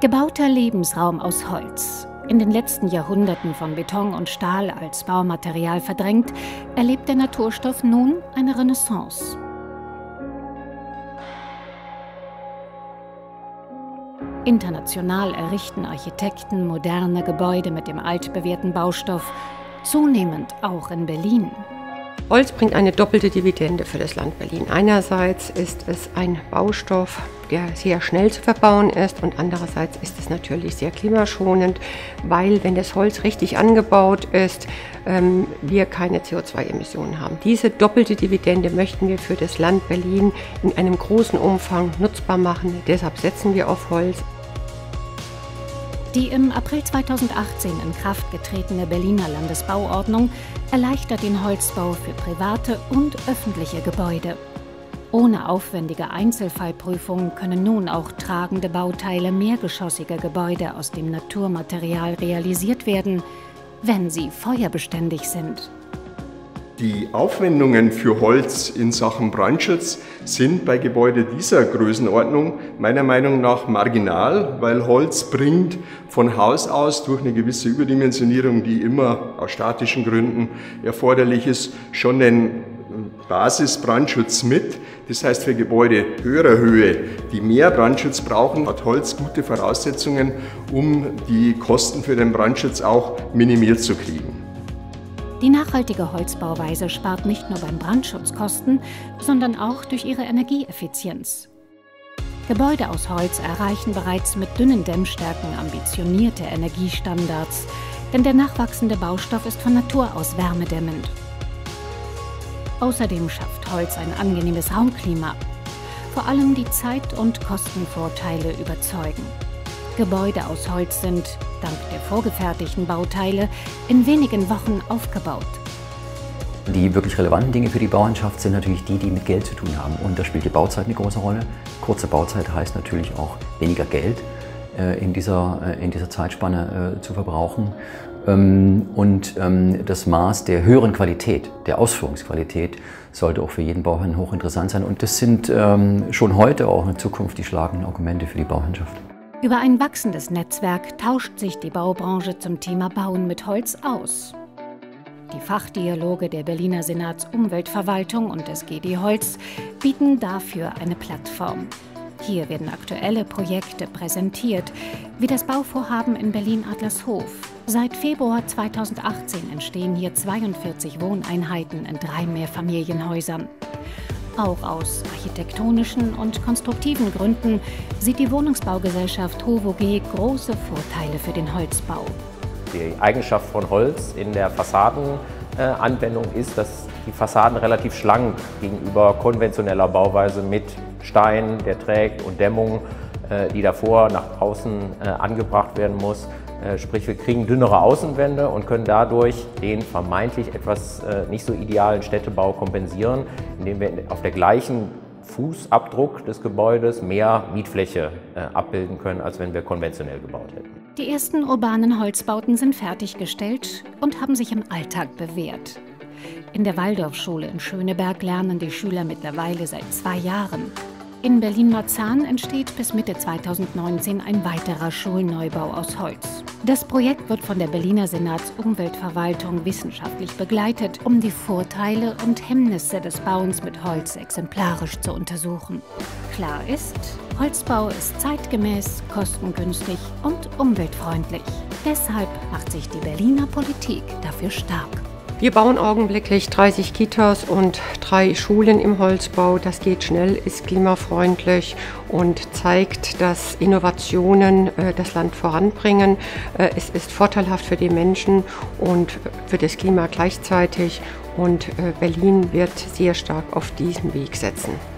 Gebauter Lebensraum aus Holz. In den letzten Jahrhunderten von Beton und Stahl als Baumaterial verdrängt, erlebt der Naturstoff nun eine Renaissance. International errichten Architekten moderne Gebäude mit dem altbewährten Baustoff, zunehmend auch in Berlin. Holz bringt eine doppelte Dividende für das Land Berlin. Einerseits ist es ein Baustoff, der sehr schnell zu verbauen ist und andererseits ist es natürlich sehr klimaschonend, weil wenn das Holz richtig angebaut ist, ähm, wir keine CO2-Emissionen haben. Diese doppelte Dividende möchten wir für das Land Berlin in einem großen Umfang nutzbar machen. Deshalb setzen wir auf Holz. Die im April 2018 in Kraft getretene Berliner Landesbauordnung erleichtert den Holzbau für private und öffentliche Gebäude. Ohne aufwendige Einzelfallprüfungen können nun auch tragende Bauteile mehrgeschossiger Gebäude aus dem Naturmaterial realisiert werden, wenn sie feuerbeständig sind. Die Aufwendungen für Holz in Sachen Brandschutz sind bei Gebäuden dieser Größenordnung meiner Meinung nach marginal, weil Holz bringt von Haus aus durch eine gewisse Überdimensionierung, die immer aus statischen Gründen erforderlich ist, schon den Basisbrandschutz mit. Das heißt, für Gebäude höherer Höhe, die mehr Brandschutz brauchen, hat Holz gute Voraussetzungen, um die Kosten für den Brandschutz auch minimiert zu kriegen. Die nachhaltige Holzbauweise spart nicht nur beim Brandschutz Kosten, sondern auch durch ihre Energieeffizienz. Gebäude aus Holz erreichen bereits mit dünnen Dämmstärken ambitionierte Energiestandards, denn der nachwachsende Baustoff ist von Natur aus wärmedämmend. Außerdem schafft Holz ein angenehmes Raumklima. Vor allem die Zeit- und Kostenvorteile überzeugen. Gebäude aus Holz sind, dank der vorgefertigten Bauteile, in wenigen Wochen aufgebaut. Die wirklich relevanten Dinge für die Bauernschaft sind natürlich die, die mit Geld zu tun haben. Und da spielt die Bauzeit eine große Rolle. Kurze Bauzeit heißt natürlich auch weniger Geld äh, in, dieser, äh, in dieser Zeitspanne äh, zu verbrauchen. Ähm, und ähm, das Maß der höheren Qualität, der Ausführungsqualität, sollte auch für jeden Bauherrn hochinteressant sein. Und das sind ähm, schon heute auch in Zukunft die schlagenden Argumente für die Bauherrschaft. Über ein wachsendes Netzwerk tauscht sich die Baubranche zum Thema Bauen mit Holz aus. Die Fachdialoge der Berliner Senatsumweltverwaltung und des GD Holz bieten dafür eine Plattform. Hier werden aktuelle Projekte präsentiert, wie das Bauvorhaben in Berlin-Adlershof. Seit Februar 2018 entstehen hier 42 Wohneinheiten in drei Mehrfamilienhäusern. Auch aus architektonischen und konstruktiven Gründen sieht die Wohnungsbaugesellschaft HOVOG große Vorteile für den Holzbau. Die Eigenschaft von Holz in der Fassadenanwendung ist, dass die Fassaden relativ schlank gegenüber konventioneller Bauweise mit Stein, der trägt und Dämmung, äh, die davor nach außen äh, angebracht werden muss, sprich, wir kriegen dünnere Außenwände und können dadurch den vermeintlich etwas äh, nicht so idealen Städtebau kompensieren, indem wir auf der gleichen Fußabdruck des Gebäudes mehr Mietfläche äh, abbilden können, als wenn wir konventionell gebaut hätten. Die ersten urbanen Holzbauten sind fertiggestellt und haben sich im Alltag bewährt. In der Waldorfschule in Schöneberg lernen die Schüler mittlerweile seit zwei Jahren. In Berlin-Marzahn entsteht bis Mitte 2019 ein weiterer Schulneubau aus Holz. Das Projekt wird von der Berliner Senatsumweltverwaltung wissenschaftlich begleitet, um die Vorteile und Hemmnisse des Bauens mit Holz exemplarisch zu untersuchen. Klar ist, Holzbau ist zeitgemäß, kostengünstig und umweltfreundlich. Deshalb macht sich die Berliner Politik dafür stark. Wir bauen augenblicklich 30 Kitas und drei Schulen im Holzbau. Das geht schnell, ist klimafreundlich und zeigt, dass Innovationen äh, das Land voranbringen. Äh, es ist vorteilhaft für die Menschen und für das Klima gleichzeitig. Und äh, Berlin wird sehr stark auf diesen Weg setzen.